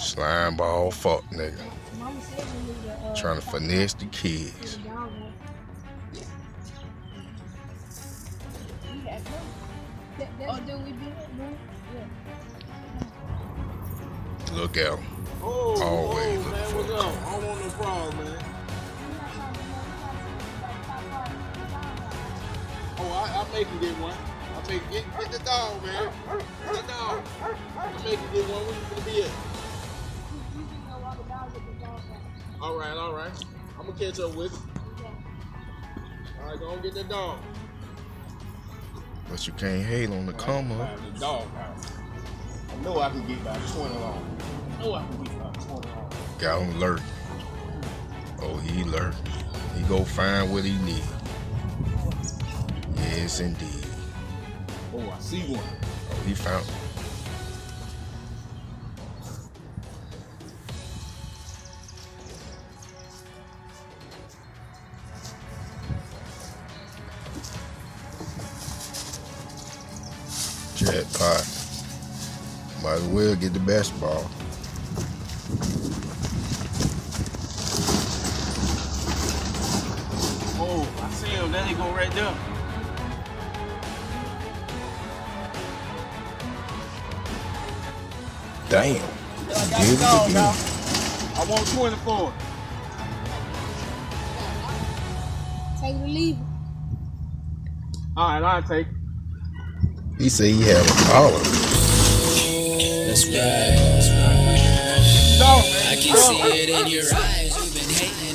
Slime ball fuck nigga. Mama said we need to, Trying to finesse the kids. the dog one. We got them. That, that's we do it, man? Yeah. Look out. Oh, Always oh, look man, for what's up? I don't want no problem, man. Oh, I, I make you get one. I make get get the dog, man. Get the dog. I make you get one. You gonna be at? All right, all right. I'm gonna catch up with you. All right, go and get the dog. But you can't hate on the come up. The dog house. I know I can get about 20 long. I know I can get about 20 long. Got him lurking. Oh, he lurking. He go find what he need. Yes, indeed. Oh, I see one. Oh, he found. Jackpot. Might as well get the basketball. Oh, I see him. There they go right there. Damn. I got Give the it dog again. now. I want 24. Take it or leave it. All right, I'll take. it. He said he had a dollar. That's right. That's right. No, I can see it in your eyes. You've been hating.